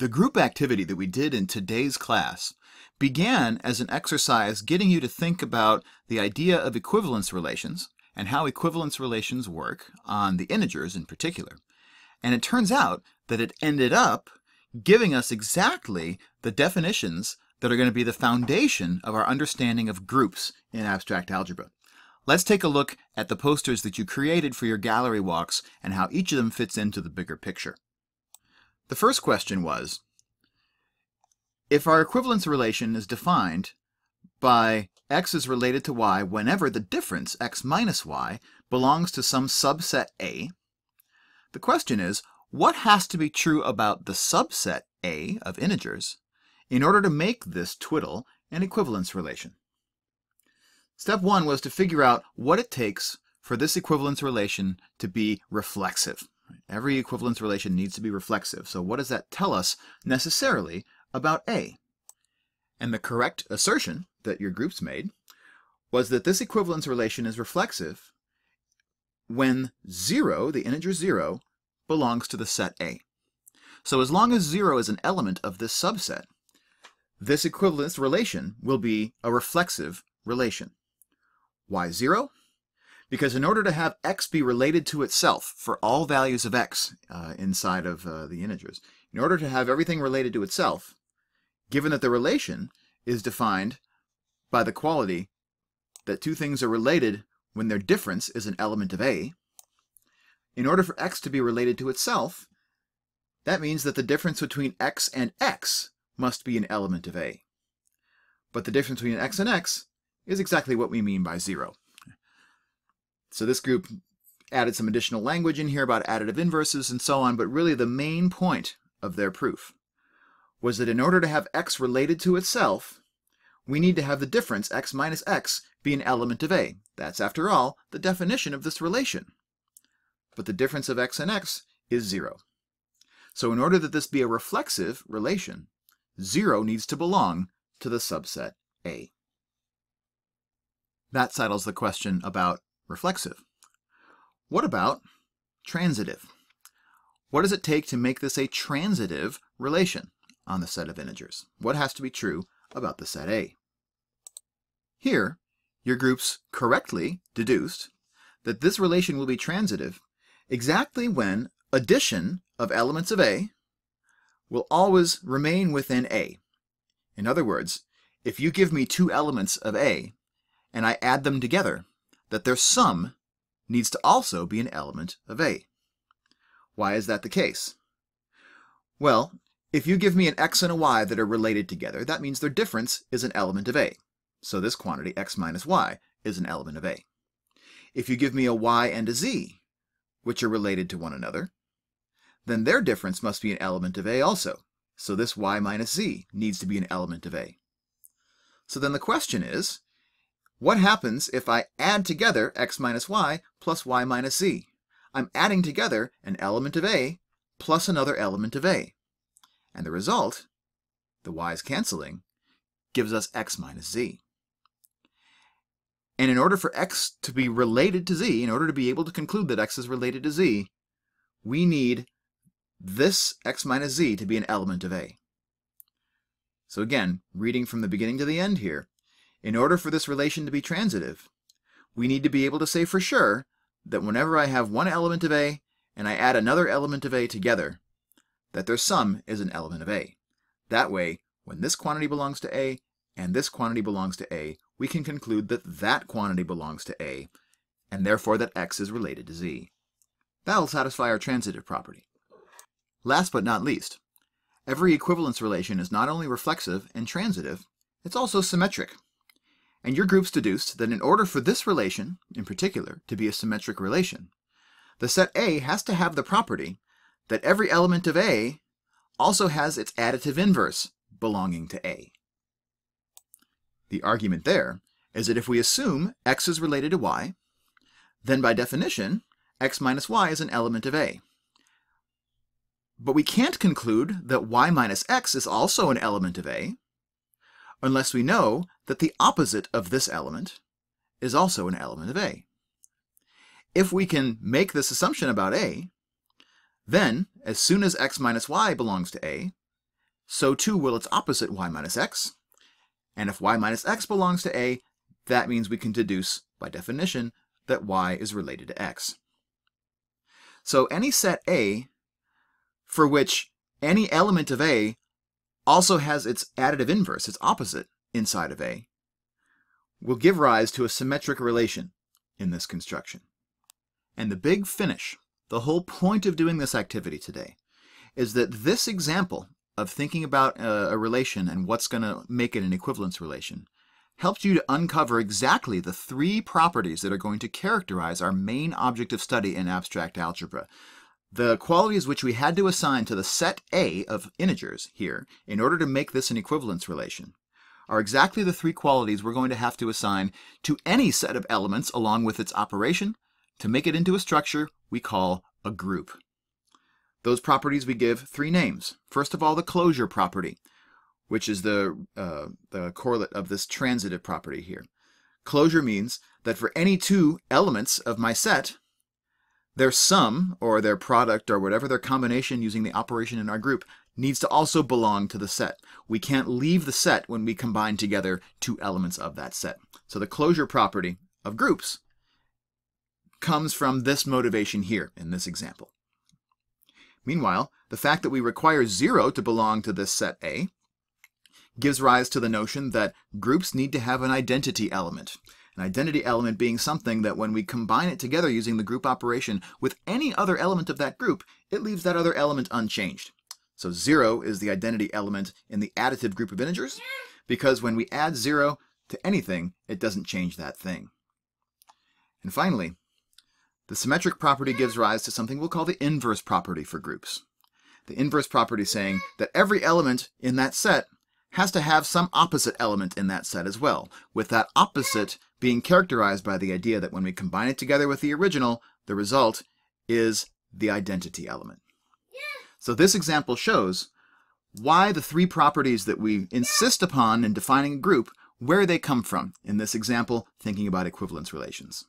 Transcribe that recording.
The group activity that we did in today's class began as an exercise getting you to think about the idea of equivalence relations and how equivalence relations work on the integers in particular. And it turns out that it ended up giving us exactly the definitions that are going to be the foundation of our understanding of groups in abstract algebra. Let's take a look at the posters that you created for your gallery walks and how each of them fits into the bigger picture. The first question was, if our equivalence relation is defined by x is related to y whenever the difference, x minus y, belongs to some subset A, the question is, what has to be true about the subset A of integers in order to make this twiddle an equivalence relation? Step one was to figure out what it takes for this equivalence relation to be reflexive. Every equivalence relation needs to be reflexive. So what does that tell us necessarily about A? And the correct assertion that your groups made was that this equivalence relation is reflexive when 0, the integer 0, belongs to the set A. So as long as 0 is an element of this subset, this equivalence relation will be a reflexive relation. Why 0? Because in order to have x be related to itself for all values of x uh, inside of uh, the integers, in order to have everything related to itself, given that the relation is defined by the quality that two things are related when their difference is an element of A, in order for x to be related to itself, that means that the difference between x and x must be an element of A. But the difference between x and x is exactly what we mean by 0. So this group added some additional language in here about additive inverses and so on, but really the main point of their proof was that in order to have x related to itself, we need to have the difference, x minus x, be an element of A. That's, after all, the definition of this relation. But the difference of x and x is 0. So in order that this be a reflexive relation, 0 needs to belong to the subset A. That settles the question about reflexive. What about transitive? What does it take to make this a transitive relation on the set of integers? What has to be true about the set A? Here, your groups correctly deduced that this relation will be transitive exactly when addition of elements of A will always remain within A. In other words, if you give me two elements of A and I add them together, that their sum needs to also be an element of A. Why is that the case? Well, if you give me an x and a y that are related together, that means their difference is an element of A. So this quantity, x minus y, is an element of A. If you give me a y and a z, which are related to one another, then their difference must be an element of A also. So this y minus z needs to be an element of A. So then the question is, what happens if I add together x minus y plus y minus z? I'm adding together an element of A plus another element of A. And the result, the y's canceling, gives us x minus z. And in order for x to be related to z, in order to be able to conclude that x is related to z, we need this x minus z to be an element of A. So again, reading from the beginning to the end here, in order for this relation to be transitive, we need to be able to say for sure that whenever I have one element of A and I add another element of A together, that their sum is an element of A. That way, when this quantity belongs to A and this quantity belongs to A, we can conclude that that quantity belongs to A, and therefore that x is related to z. That'll satisfy our transitive property. Last but not least, every equivalence relation is not only reflexive and transitive, it's also symmetric. And your groups deduced that in order for this relation, in particular, to be a symmetric relation, the set A has to have the property that every element of A also has its additive inverse belonging to A. The argument there is that if we assume x is related to y, then by definition, x minus y is an element of A. But we can't conclude that y minus x is also an element of A unless we know that the opposite of this element is also an element of A. If we can make this assumption about A, then as soon as x minus y belongs to A, so too will its opposite y minus x. And if y minus x belongs to A, that means we can deduce, by definition, that y is related to x. So any set A for which any element of A also has its additive inverse, its opposite, inside of A, will give rise to a symmetric relation in this construction. And the big finish, the whole point of doing this activity today, is that this example of thinking about a, a relation and what's going to make it an equivalence relation helped you to uncover exactly the three properties that are going to characterize our main object of study in abstract algebra. The qualities which we had to assign to the set A of integers here in order to make this an equivalence relation are exactly the three qualities we're going to have to assign to any set of elements along with its operation to make it into a structure we call a group. Those properties we give three names. First of all, the closure property which is the, uh, the correlate of this transitive property here. Closure means that for any two elements of my set, their sum, or their product, or whatever their combination using the operation in our group, needs to also belong to the set. We can't leave the set when we combine together two elements of that set. So the closure property of groups comes from this motivation here in this example. Meanwhile, the fact that we require 0 to belong to this set A gives rise to the notion that groups need to have an identity element. An identity element being something that when we combine it together using the group operation with any other element of that group, it leaves that other element unchanged. So 0 is the identity element in the additive group of integers, because when we add 0 to anything, it doesn't change that thing. And finally, the symmetric property gives rise to something we'll call the inverse property for groups. The inverse property saying that every element in that set has to have some opposite element in that set as well, with that opposite being characterized by the idea that when we combine it together with the original, the result is the identity element. So this example shows why the three properties that we insist upon in defining a group, where they come from, in this example, thinking about equivalence relations.